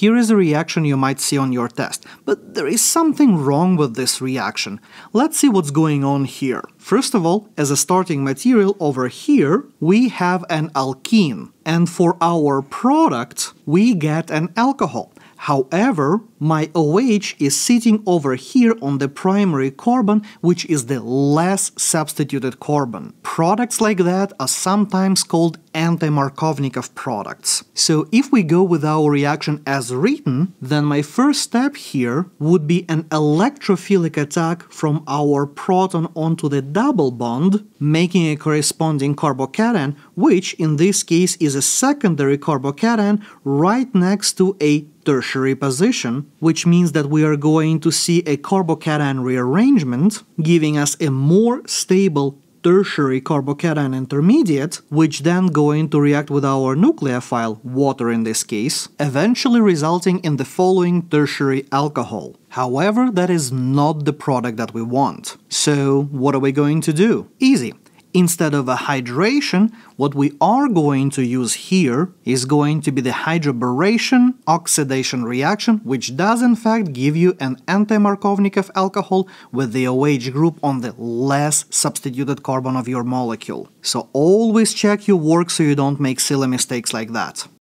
Here is a reaction you might see on your test, but there is something wrong with this reaction. Let's see what's going on here. First of all, as a starting material over here, we have an alkene, and for our product, we get an alcohol. However, my OH is sitting over here on the primary carbon, which is the less substituted carbon. Products like that are sometimes called anti-Markovnikov products. So if we go with our reaction as written, then my first step here would be an electrophilic attack from our proton onto the double bond, making a corresponding carbocation, which in this case is a secondary carbocation right next to a tertiary position, which means that we are going to see a carbocation rearrangement, giving us a more stable tertiary carbocation intermediate, which then going to react with our nucleophile, water in this case, eventually resulting in the following tertiary alcohol. However, that is not the product that we want. So, what are we going to do? Easy. Instead of a hydration, what we are going to use here is going to be the hydroboration oxidation reaction, which does in fact give you an anti-Markovnikov alcohol with the OH group on the less substituted carbon of your molecule. So always check your work so you don't make silly mistakes like that.